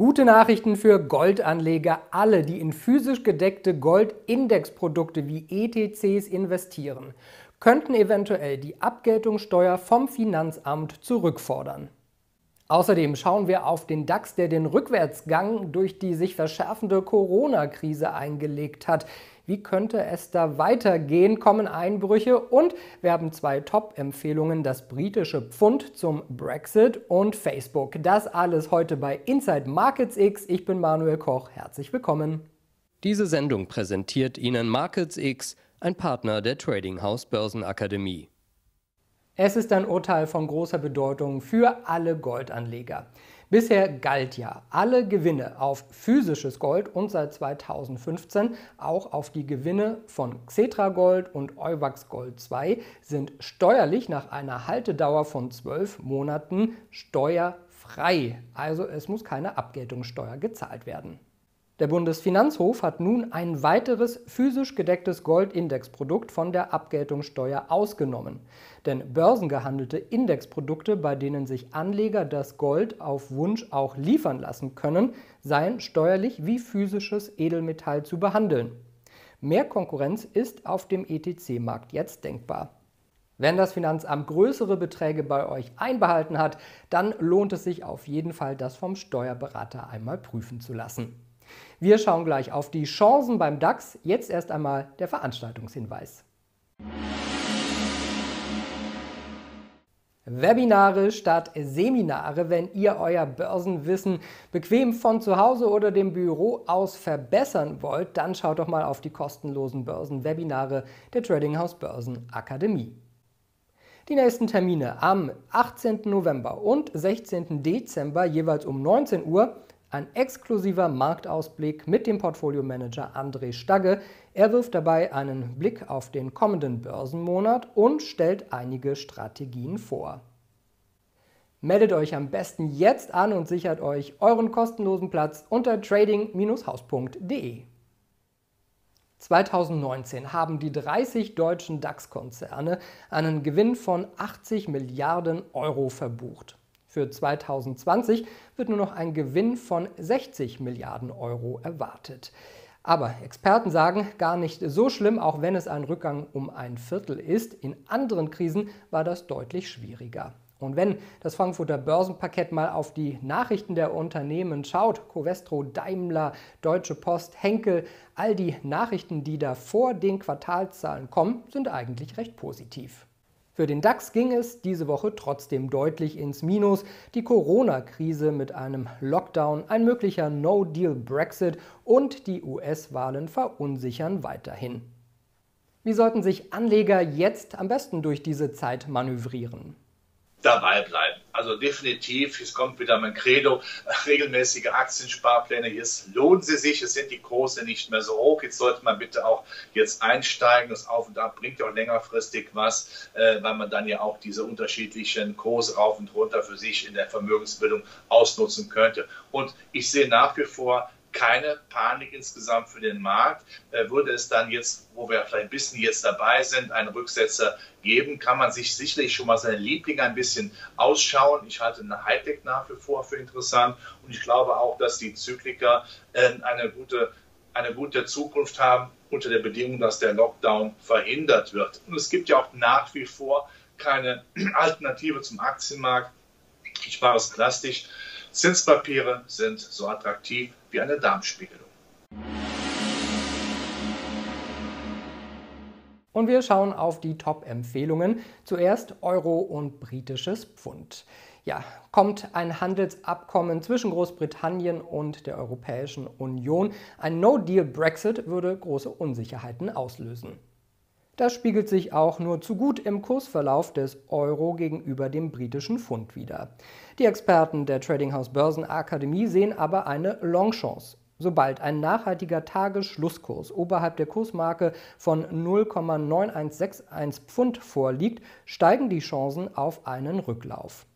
Gute Nachrichten für Goldanleger, alle, die in physisch gedeckte Goldindexprodukte wie ETCs investieren, könnten eventuell die Abgeltungssteuer vom Finanzamt zurückfordern. Außerdem schauen wir auf den DAX, der den Rückwärtsgang durch die sich verschärfende Corona-Krise eingelegt hat. Wie könnte es da weitergehen? Kommen Einbrüche und wir haben zwei Top-Empfehlungen, das britische Pfund zum Brexit und Facebook. Das alles heute bei Inside Markets X. Ich bin Manuel Koch. Herzlich willkommen. Diese Sendung präsentiert Ihnen Markets X, ein Partner der Trading House Börsenakademie. Es ist ein Urteil von großer Bedeutung für alle Goldanleger. Bisher galt ja, alle Gewinne auf physisches Gold und seit 2015 auch auf die Gewinne von Xetra Gold und Euwax Gold 2 sind steuerlich nach einer Haltedauer von 12 Monaten steuerfrei. Also es muss keine Abgeltungssteuer gezahlt werden. Der Bundesfinanzhof hat nun ein weiteres physisch gedecktes Goldindexprodukt von der Abgeltungssteuer ausgenommen. Denn börsengehandelte Indexprodukte, bei denen sich Anleger das Gold auf Wunsch auch liefern lassen können, seien steuerlich wie physisches Edelmetall zu behandeln. Mehr Konkurrenz ist auf dem ETC-Markt jetzt denkbar. Wenn das Finanzamt größere Beträge bei euch einbehalten hat, dann lohnt es sich auf jeden Fall, das vom Steuerberater einmal prüfen zu lassen. Wir schauen gleich auf die Chancen beim DAX. Jetzt erst einmal der Veranstaltungshinweis. Webinare statt Seminare, wenn ihr euer Börsenwissen bequem von zu Hause oder dem Büro aus verbessern wollt, dann schaut doch mal auf die kostenlosen Börsenwebinare der Trading House Börsen Akademie. Die nächsten Termine am 18. November und 16. Dezember jeweils um 19 Uhr ein exklusiver Marktausblick mit dem Portfoliomanager André Stagge. Er wirft dabei einen Blick auf den kommenden Börsenmonat und stellt einige Strategien vor. Meldet euch am besten jetzt an und sichert euch euren kostenlosen Platz unter trading-haus.de. 2019 haben die 30 deutschen DAX-Konzerne einen Gewinn von 80 Milliarden Euro verbucht. Für 2020 wird nur noch ein Gewinn von 60 Milliarden Euro erwartet. Aber Experten sagen, gar nicht so schlimm, auch wenn es ein Rückgang um ein Viertel ist. In anderen Krisen war das deutlich schwieriger. Und wenn das Frankfurter Börsenpaket mal auf die Nachrichten der Unternehmen schaut, Covestro, Daimler, Deutsche Post, Henkel, all die Nachrichten, die da vor den Quartalszahlen kommen, sind eigentlich recht positiv. Für den DAX ging es diese Woche trotzdem deutlich ins Minus. Die Corona-Krise mit einem Lockdown, ein möglicher No-Deal-Brexit und die US-Wahlen verunsichern weiterhin. Wie sollten sich Anleger jetzt am besten durch diese Zeit manövrieren? dabei bleiben. Also definitiv, es kommt wieder mein Credo, regelmäßige Aktiensparpläne, jetzt lohnen sie sich, es sind die Kurse nicht mehr so hoch, jetzt sollte man bitte auch jetzt einsteigen, das Auf und Ab bringt ja auch längerfristig was, äh, weil man dann ja auch diese unterschiedlichen Kurse rauf und runter für sich in der Vermögensbildung ausnutzen könnte. Und ich sehe nach wie vor keine Panik insgesamt für den Markt. Äh, würde es dann jetzt, wo wir vielleicht ein bisschen jetzt dabei sind, einen Rücksetzer geben, kann man sich sicherlich schon mal seine Lieblinge ein bisschen ausschauen. Ich halte eine Hightech nach wie vor für interessant und ich glaube auch, dass die Zykliker äh, eine gute eine gute Zukunft haben unter der Bedingung, dass der Lockdown verhindert wird. Und es gibt ja auch nach wie vor keine Alternative zum Aktienmarkt. Ich war es klassisch. Zinspapiere sind so attraktiv wie eine Darmspiegelung. Und wir schauen auf die Top-Empfehlungen. Zuerst Euro und britisches Pfund. Ja, kommt ein Handelsabkommen zwischen Großbritannien und der Europäischen Union. Ein No-Deal-Brexit würde große Unsicherheiten auslösen. Das spiegelt sich auch nur zu gut im Kursverlauf des Euro gegenüber dem britischen Pfund wider. Die Experten der Trading House Börsenakademie sehen aber eine Longchance. Sobald ein nachhaltiger Tagesschlusskurs oberhalb der Kursmarke von 0,9161 Pfund vorliegt, steigen die Chancen auf einen Rücklauf.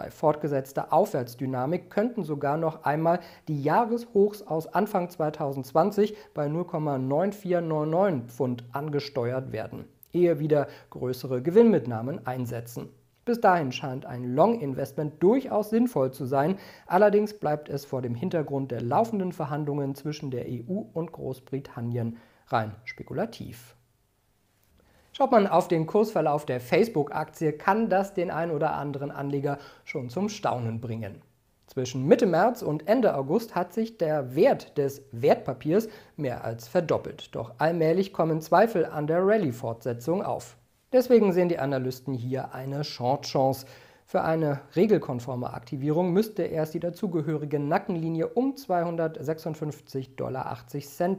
Bei fortgesetzter Aufwärtsdynamik könnten sogar noch einmal die Jahreshochs aus Anfang 2020 bei 0,9499 Pfund angesteuert werden, ehe wieder größere Gewinnmitnahmen einsetzen. Bis dahin scheint ein Long-Investment durchaus sinnvoll zu sein, allerdings bleibt es vor dem Hintergrund der laufenden Verhandlungen zwischen der EU und Großbritannien rein spekulativ. Schaut man auf den Kursverlauf der Facebook-Aktie, kann das den ein oder anderen Anleger schon zum Staunen bringen. Zwischen Mitte März und Ende August hat sich der Wert des Wertpapiers mehr als verdoppelt. Doch allmählich kommen Zweifel an der Rallye-Fortsetzung auf. Deswegen sehen die Analysten hier eine Short-Chance. Für eine regelkonforme Aktivierung müsste erst die dazugehörige Nackenlinie um 256,80 Dollar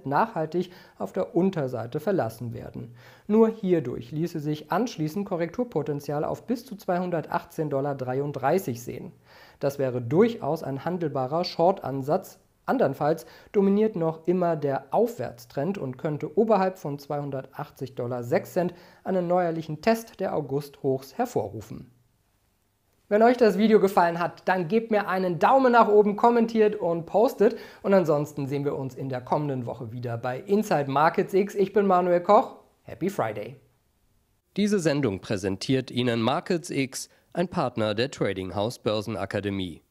nachhaltig auf der Unterseite verlassen werden. Nur hierdurch ließe sich anschließend Korrekturpotenzial auf bis zu 218,33 Dollar sehen. Das wäre durchaus ein handelbarer Short-Ansatz, Andernfalls dominiert noch immer der Aufwärtstrend und könnte oberhalb von 280,06 Dollar einen neuerlichen Test der August-Hochs hervorrufen. Wenn euch das Video gefallen hat, dann gebt mir einen Daumen nach oben, kommentiert und postet. Und ansonsten sehen wir uns in der kommenden Woche wieder bei Inside Markets X. Ich bin Manuel Koch. Happy Friday. Diese Sendung präsentiert Ihnen Markets X, ein Partner der Trading House Börsenakademie.